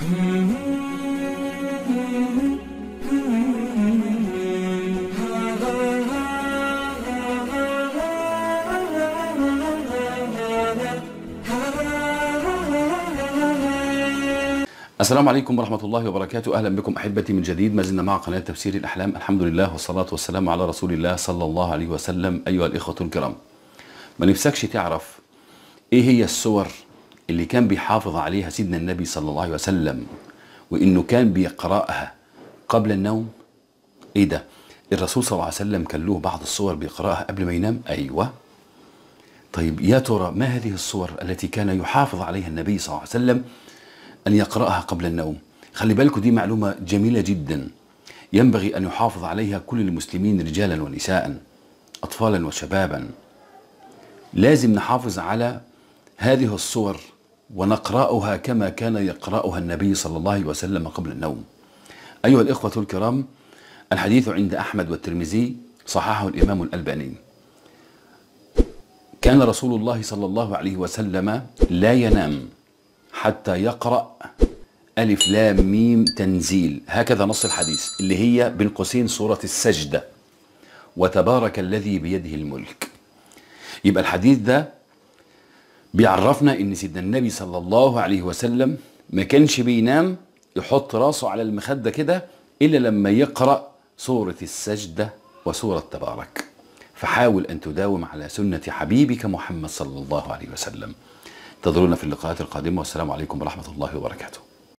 السلام عليكم ورحمة الله وبركاته. أهلا بكم أحبتي من جديد. ما زلنا مع قناة تفسير الأحلام. الحمد لله والصلاة والسلام على رسول الله صلى الله عليه وسلم. أيها الإخوة الكرام ما نفسكش تعرف إيه هي السور اللي كان بيحافظ عليها سيدنا النبي صلى الله عليه وسلم وإنه كان بيقرأها قبل النوم. إيه ده؟ الرسول صلى الله عليه وسلم كان له بعض الصور بيقرأها قبل ما ينام؟ أيوة. طيب يا ترى ما هذه الصور التي كان يحافظ عليها النبي صلى الله عليه وسلم أن يقرأها قبل النوم؟ خلي بالكم دي معلومة جميلة جدا. ينبغي أن يحافظ عليها كل المسلمين رجالا ونساء أطفالا وشبابا. لازم نحافظ على هذه الصور ونقرأها كما كان يقرأها النبي صلى الله عليه وسلم قبل النوم. أيها الإخوة الكرام الحديث عند أحمد والترمذي صححه الإمام الألباني. كان رسول الله صلى الله عليه وسلم لا ينام حتى يقرأ ألف لام ميم تنزيل. هكذا نص الحديث اللي هي بين قوسين سورة السجدة. وتبارك الذي بيده الملك. يبقى الحديث ده بيعرفنا إن سيدنا النبي صلى الله عليه وسلم ما كانش بينام يحط راسه على المخدة كده إلا لما يقرأ سورة السجدة وسورة تبارك فحاول أن تداوم على سنة حبيبك محمد صلى الله عليه وسلم. انتظرونا في اللقاءات القادمة والسلام عليكم ورحمة الله وبركاته.